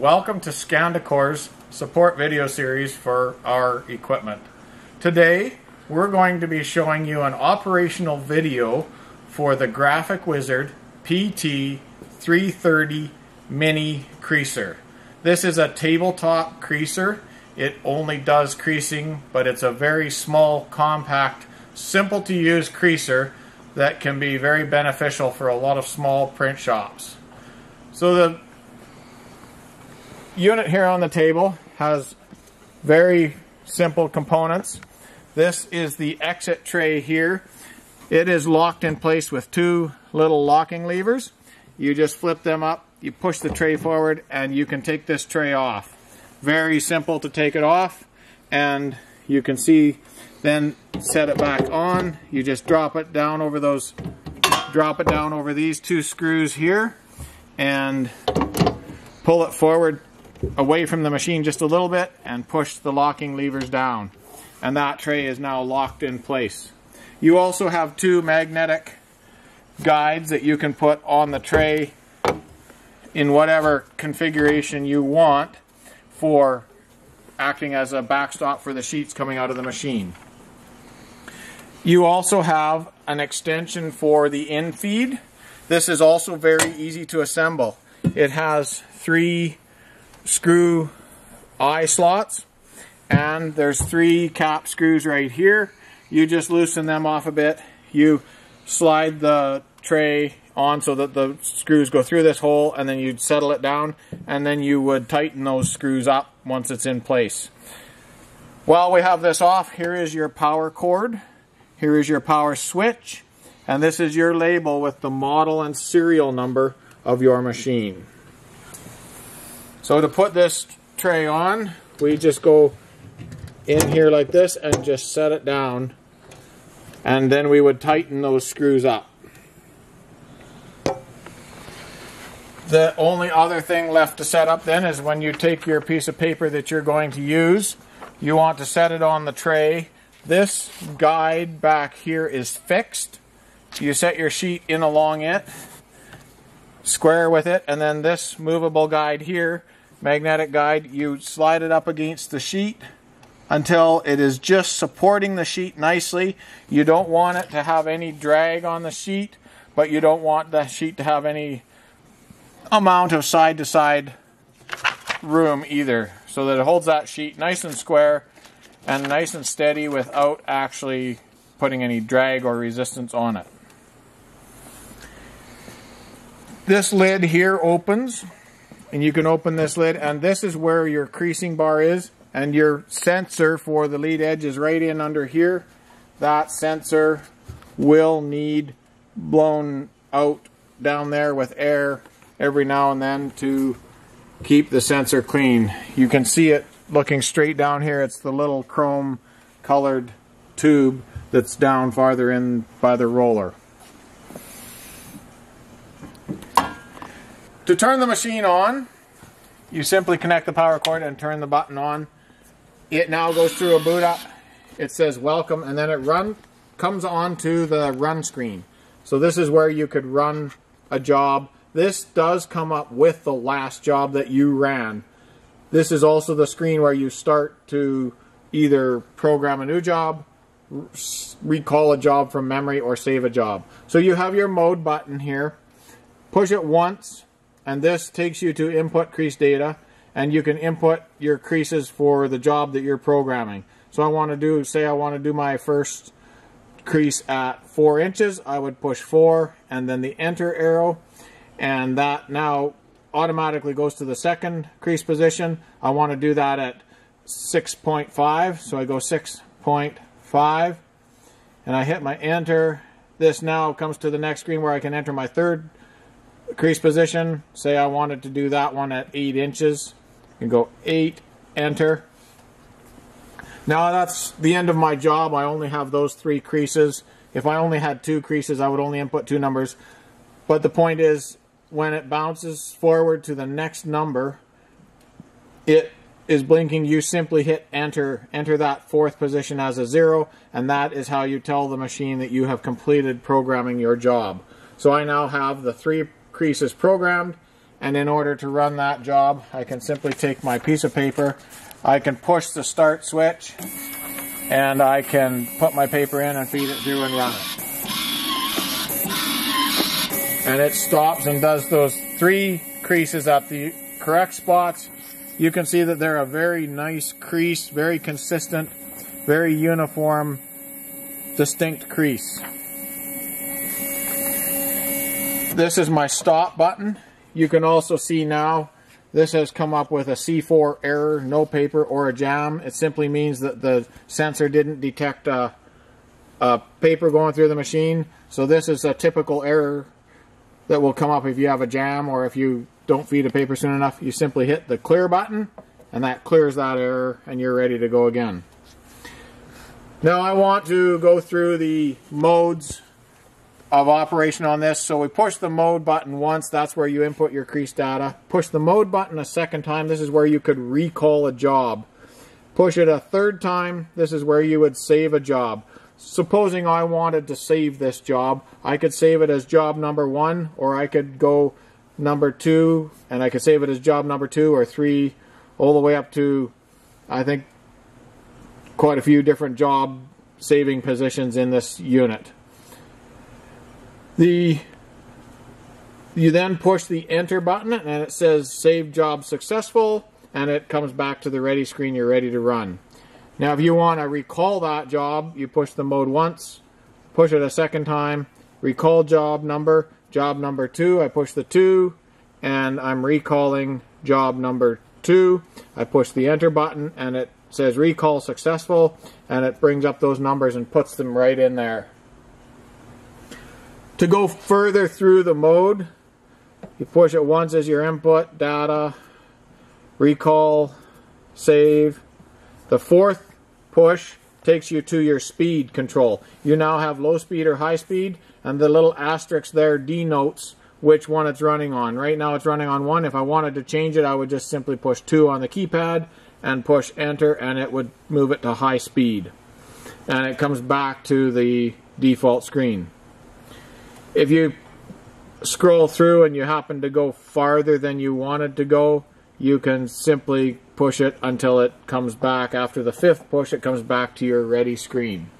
welcome to Skandacor's support video series for our equipment. Today we're going to be showing you an operational video for the Graphic Whizard PT330 Mini Creaser. This is a tabletop creaser. It only does creasing, but it's a very small, compact, simple to use creaser that can be very beneficial for a lot of small print shops. So the unit here on the table has very simple components. This is the exit tray here. It is locked in place with two little locking levers. You just flip them up, you push the tray forward, and you can take this tray off. Very simple to take it off, and you can see then set it back on. You just drop it down over those, drop it down over these two screws here, and pull it forward away from the machine just a little bit and push the locking levers down. And that tray is now locked in place. You also have two magnetic guides that you can put on the tray in whatever configuration you want for acting as a backstop for the sheets coming out of the machine. You also have an extension for the in feed. This is also very easy to assemble. It has three screw eye slots and there's three cap screws right here. You just loosen them off a bit. You slide the tray on so that the screws go through this hole and then you'd settle it down and then you would tighten those screws up once it's in place. While we have this off, here is your power cord. Here is your power switch. And this is your label with the model and serial number of your machine. So to put this tray on, we just go in here like this and just set it down. And then we would tighten those screws up. The only other thing left to set up then is when you take your piece of paper that you're going to use, you want to set it on the tray. This guide back here is fixed. You set your sheet in along it, square with it, and then this movable guide here magnetic guide, you slide it up against the sheet until it is just supporting the sheet nicely. You don't want it to have any drag on the sheet, but you don't want the sheet to have any amount of side to side room either. So that it holds that sheet nice and square and nice and steady without actually putting any drag or resistance on it. This lid here opens and you can open this lid and this is where your creasing bar is and your sensor for the lead edge is right in under here. That sensor will need blown out down there with air every now and then to keep the sensor clean. You can see it looking straight down here. It's the little chrome colored tube that's down farther in by the roller. To turn the machine on, you simply connect the power cord and turn the button on. It now goes through a boot up. It says welcome and then it run comes onto the run screen. So this is where you could run a job. This does come up with the last job that you ran. This is also the screen where you start to either program a new job, recall a job from memory, or save a job. So you have your mode button here. Push it once and this takes you to input crease data and you can input your creases for the job that you're programming. So I want to do, say I want to do my first crease at 4 inches, I would push 4 and then the enter arrow and that now automatically goes to the second crease position. I want to do that at 6.5 so I go 6.5 and I hit my enter. This now comes to the next screen where I can enter my third crease position, say I wanted to do that one at 8 inches, you go 8, enter. Now that's the end of my job. I only have those three creases. If I only had two creases, I would only input two numbers. But the point is, when it bounces forward to the next number, it is blinking. You simply hit enter, enter that fourth position as a zero, and that is how you tell the machine that you have completed programming your job. So I now have the three creases programmed And in order to run that job, I can simply take my piece of paper, I can push the start switch, and I can put my paper in and feed it through and run it. And it stops and does those three creases at the correct spots. You can see that they're a very nice crease, very consistent, very uniform, distinct crease. This is my stop button. You can also see now this has come up with a C4 error, no paper or a jam. It simply means that the sensor didn't detect a, a paper going through the machine. So this is a typical error that will come up if you have a jam or if you don't feed a paper soon enough. You simply hit the clear button and that clears that error and you're ready to go again. Now I want to go through the modes of operation on this. So we push the mode button once, that's where you input your crease data. Push the mode button a second time, this is where you could recall a job. Push it a third time, this is where you would save a job. Supposing I wanted to save this job, I could save it as job number one, or I could go number two, and I could save it as job number two or three, all the way up to, I think, quite a few different job saving positions in this unit. The you then push the enter button and it says save job successful and it comes back to the ready screen you're ready to run. Now if you want to recall that job you push the mode once, push it a second time, recall job number, job number two, I push the two and I'm recalling job number two. I push the enter button and it says recall successful and it brings up those numbers and puts them right in there. To go further through the mode, you push it once as your input, data, recall, save. The fourth push takes you to your speed control. You now have low speed or high speed, and the little asterisk there denotes which one it's running on. Right now it's running on one. If I wanted to change it, I would just simply push two on the keypad and push enter, and it would move it to high speed. And it comes back to the default screen. If you scroll through and you happen to go farther than you wanted to go, you can simply push it until it comes back. After the fifth push, it comes back to your ready screen.